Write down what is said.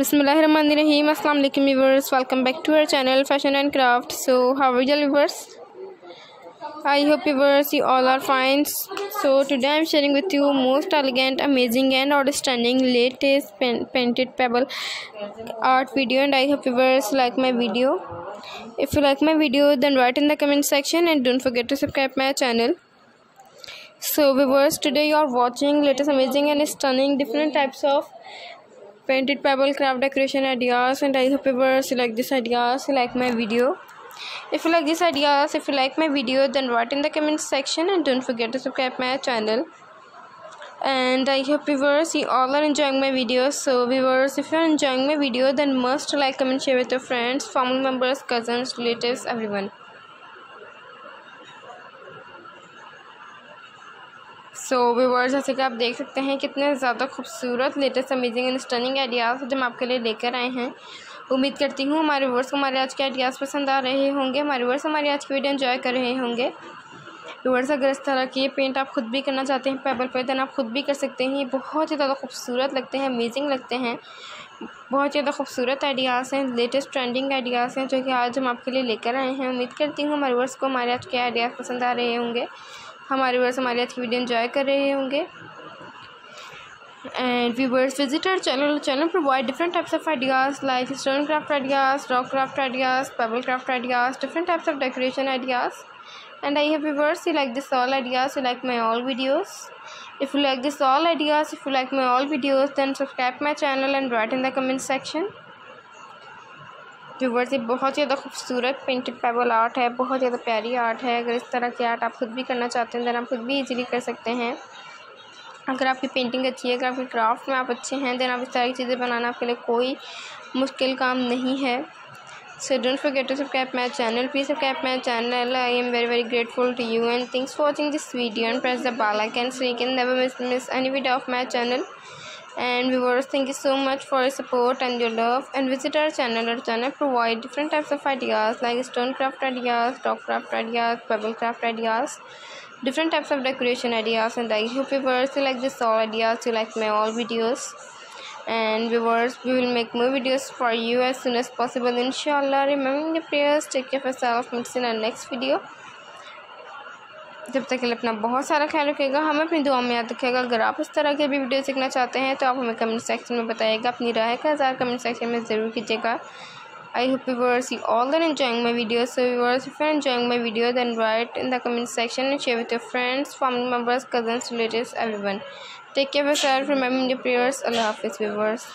Bismillahirrahmanirrahim. Assalamu alaikum viewers. Welcome back to our channel Fashion and Craft. So how are you viewers? I hope viewers you all are fine. So today I'm sharing with you most elegant, amazing and outstanding latest painted pebble art video and I hope viewers like my video. If you like my video then write in the comment section and don't forget to subscribe my channel so viewers today you are watching latest amazing and stunning different types of painted pebble craft decoration ideas and i hope you like this ideas like my video. If you like these ideas if you like my video then write in the comment section and don't forget to subscribe my channel. And i hope viewers you all are enjoying my videos. So viewers if you are enjoying my video then must like comment share with your friends family members cousins relatives everyone so so, viewers जैसे कि आप देख सकते हैं कितने ज़्यादा खूबसूरत latest amazing and stunning ideas जो हम आपके लिए लेकर आए हैं। उम्मीद करती हूँ हमारे व्यूवर्स को हमारे आज के आइडियाज़ पसंद आ रहे होंगे। हमारे व्यूवर्स हमारी आज की वीडियो एंजॉय कर रहे होंगे। व्यूवर्स अगर इस तरह के पेंट आप खुद भी करना चाहते हैं पेबल पर देन आप खुद भी कर सकते हैं। ये बहुत ही ज़्यादा खूबसूरत लगते हैं अमेजिंग लगते हैं। बहुत ज़्यादा खूबसूरत आइडियाज़ हैं लेटेस्ट ट्रेंडिंग आइडियाज़ हैं जो कि आज हम आपके लिए लेकर आए हैं। उम्मीद करती हूँ हमारे वर्स को हमारे आज के आइडियाज़ पसंद आ रहे होंगे। हमारे व्यवर्स हमारे आज की वीडियो इन्जॉय कर रहे होंगे। And viewers visitor channel channel provide different types of ideas like stone craft ideas rock craft ideas pebble craft ideas different types of decoration ideas and I have viewers you like this all ideas you like my all videos if you like this all ideas if you like my all videos then subscribe my channel and write in the comment section viewer से बहुत ज़्यादा खूबसूरत paint pebble art है, बहुत ज़्यादा प्यारी art है। अगर इस तरह की आर्ट आप खुद भी करना चाहते हैं तो आप खुद भी इजीली कर सकते हैं। अगर आपकी पेंटिंग अच्छी है, अगर आपके क्राफ्ट में आप अच्छे हैं देन आप इस तरह की चीज़ें बनाना आपके लिए कोई मुश्किल काम नहीं है। So don't forget to subscribe my channel please subscribe my channel I am very very grateful to you and thanks for watching this video and press the bell I so you can never miss any video of my channel and viewers thank you so much for your support and your love. And visit our channel our channel provide different types of ideas like stone craft ideas dog craft ideas pebble craft ideas different types of decoration ideas. And i hope viewers you like this all ideas you like my all videos. And viewers we will make more videos for you as soon as possible inshallah. Remembering the prayers take care of yourself. Meet in our next video जब तक के लिए अपना बहुत सारा ख्याल रखेगा, हमें अपनी दुआ में याद रखेगा। अगर आप इस तरह के भी वीडियो सीखना चाहते हैं तो आप हमें कमेंट सेक्शन में बताइएगा। अपनी राय का हज़ार कमेंट सेक्शन में ज़रूर कीजिएगा। I hope yours you all then enjoying my video so yours you फिर enjoying my video then write in the comment section and share with your friends family members cousin relative everyone take care for my video players अल्लाह हाफिज़ viewers